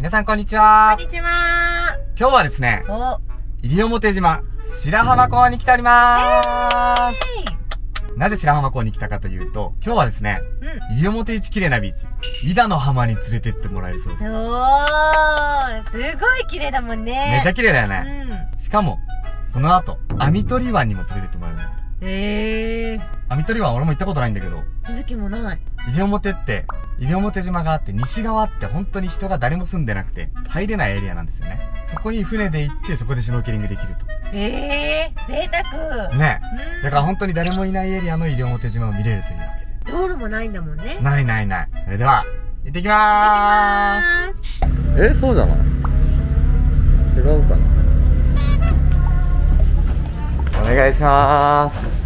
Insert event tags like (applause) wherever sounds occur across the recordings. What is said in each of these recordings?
皆さんこんにちは。こんにちは。今日はですね、お。西表島、白浜港に来ておりまーす、なぜ白浜港に来たかというと、今日はですね、うん。西表一綺麗なビーチ、伊田の浜に連れてってもらえるそうです。おーすごい綺麗だもんね。めちゃ綺麗だようね。ん。しかも、その後、網取湾にも連れてってもらえるんだって。ええ網取湾俺も行ったことないんだけど、ー、日月もない。西表って、西表島があって、西側って本当に人が誰も住んでなくて、入れないエリアなんですよね。そこに船で行って、そこでシュノーケリングできるええー、贅沢と。ねうんだから本当に誰もいないエリアの西表島を見れるというわけで。道路もないんだもんねないないない。それでは、行ってきまーす。え、そうじゃない？違うかなお願いしまーす。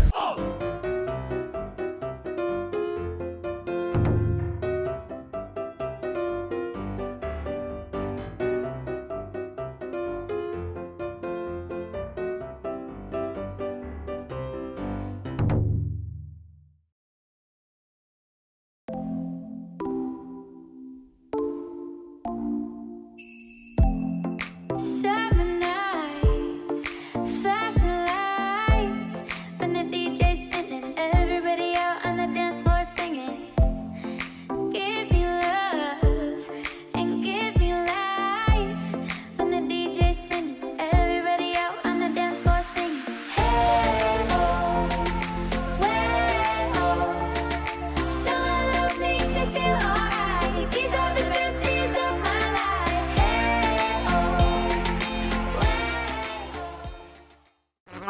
Все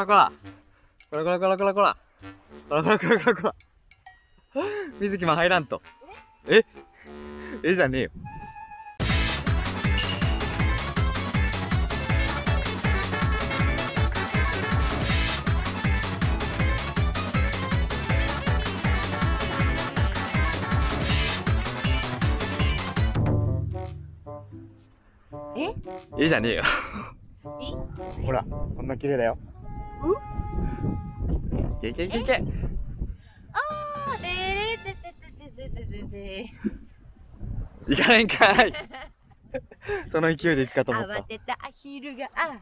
らこら。こらこらこらこらこら。こらこらこらこらこら。水木も入らんと。え？えじゃねえよ。え？えじゃねえよほら、こんな綺麗だよ。いけいけあーでーでででででで行かないんかいその勢いで行くかと思った慌てたアヒルがあ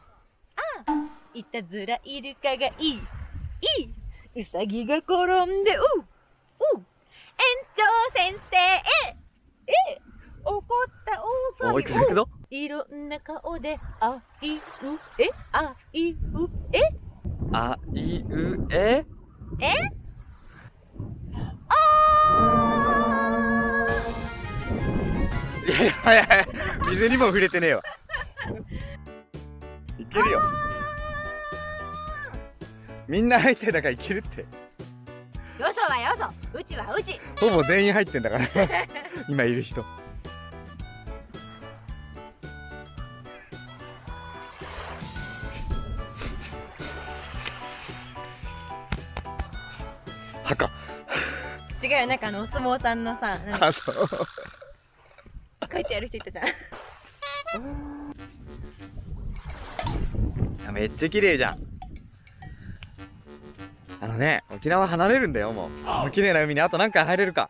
あいたずらイルカがいいいいウサギが転んでうう園長先生ええ怒ったオーぎおいろんな顔であいうえあいうえあいうえ？え？あいやいやいや水にも触れてねえわ。いけるよ。みんな入ってんだからいけるって。ーよそはよそ。うちはうち。ほぼ全員入ってんだから。(laughs) 今いる人墓。違うよなんかあのお相撲さんのさなんか。あそう。こうやってやる人いたじゃん。あめっちゃ綺麗じゃん。あのね沖縄離れるんだよもう。綺麗な海に。あと何回入れるか。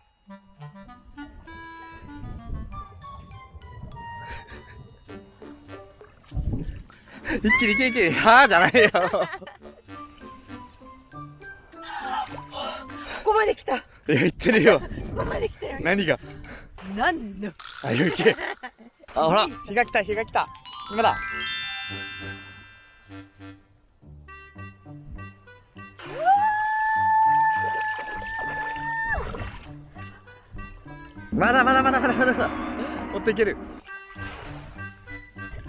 (laughs) 一気に一気に一気にはあじゃないよまで来た。こいや言ってるよ。こまで来たよ。何が？なんの？あゆき (laughs) あほら日が来た日が来た。今だ。まだまだまだまだまだまだ。もっといける。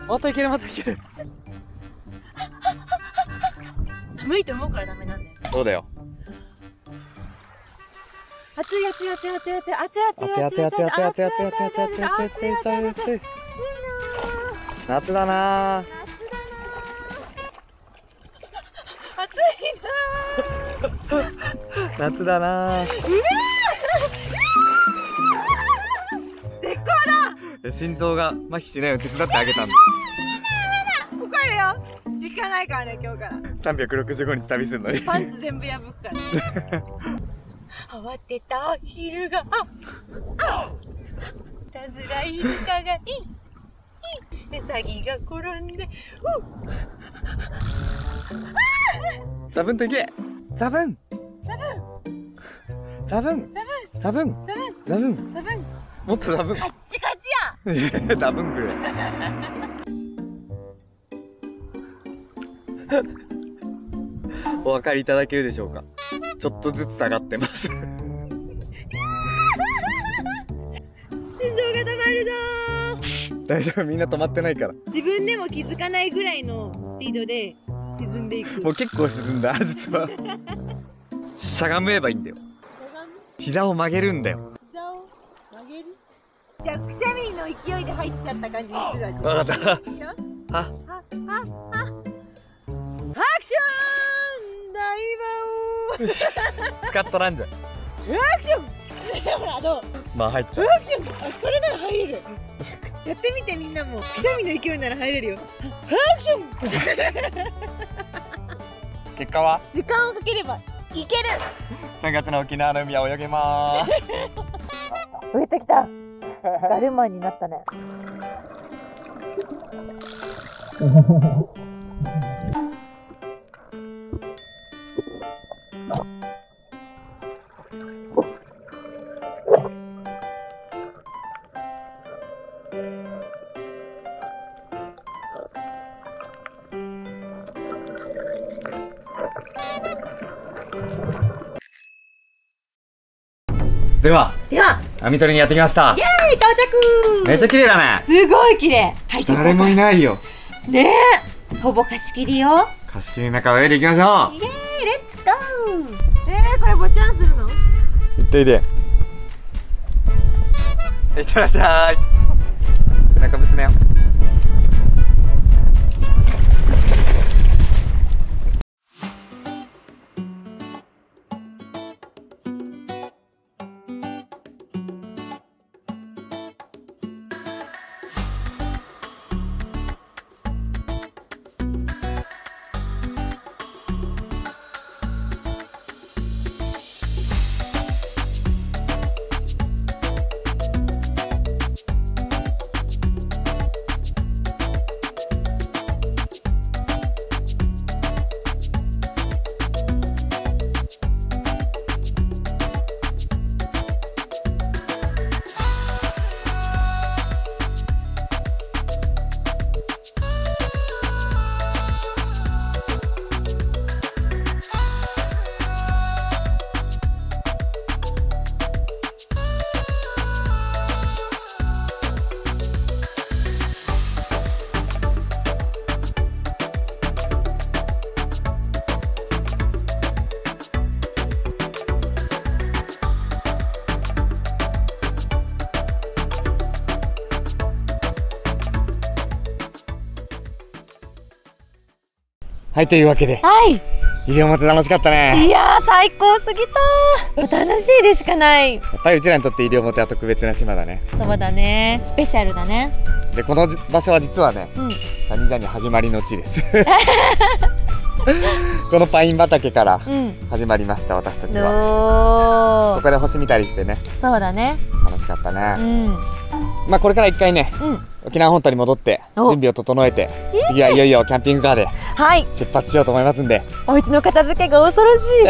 もっといけるもっといける。寒い (laughs) と思うからダメなんだよ。そうだよ熱い熱い熱い熱い熱い熱い熱い熱い熱い熱い熱い熱い熱い熱い熱い熱い熱い熱い夏だなぁ暑いな夏だなぁ絶好だ心臓が麻痺しないように手伝ってあげたんだ怒るよ時間ないからね今日から365日旅するのにパンツ全部破くから慌てたアヒルが。ああいたずらイルカがいい。うさぎが転んで。ザブンといけ。ザブンザブンザブンザブン多分。もっとザブンカッチカチや。ザブンくれ。お分かりいただけるでしょうかちょっとずつ下がってます。心臓が止まるぞ。大丈夫みんな止まってないから。自分でも気づかないぐらいのスピードで沈んでいく。もう結構沈んだ実は。しゃがめばいいんだよ。膝を曲げるんだよ。膝を曲げる？じゃあくしゃみの勢いで入っちゃった感じにするわわかった。は？は、は、は？アクション大魔スカットなんじゃん。王アクションほら、どうまあ入った。アクションあ、これなら入れる。やってみてみんなも。くしゃみの勢いなら入れるよ。アクション結果は？時間をかければいける。3月の沖縄の海は泳げまーす。増えてきた。ガルマンになったね。(laughs) ではでは、網取りにやってきました。イエーイ到着。めっちゃ綺麗だね。すごい綺麗。入誰もいないよ。ねえ。ほぼ貸し切りよ。貸し切りの中泳いでいきましょイエーイレッツゴーえー、これぼちゃんするの？う行っていでいってらっしゃい。背中ぶつめよはいというわけで。はい。西表楽しかったね。いやー最高。すぎた。楽しいでしかない。やっぱりうちらにとって西表は特別な島だね。そうだね。スペシャルだね。でこの場所は実はねうん。サニージャニ始まりの地です。(laughs) このパイン畑からうん。始まりました私たちは。おここで星見たりしてね。そうだね。楽しかったうね、ん。まあこれから一回ねうん沖縄本島に戻ってお。準備を整えて次はいよいよキャンピングカーではい。出発しようと思いますんで。お家の片付けが恐ろしい。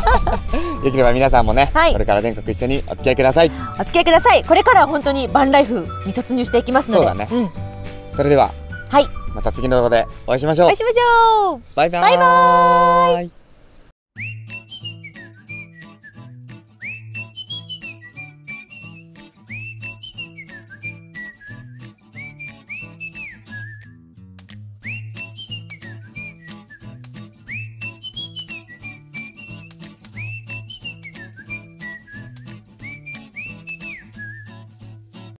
(laughs) できれば皆さんもね、はい。これから全国一緒にお付き合いください。お付き合いください。これからは本当にバンライフに突入していきますので。そうだね。ん。それでははい。また次の動画でお会いしましょう。お会いしましょう。バイバーイ。バイバーイ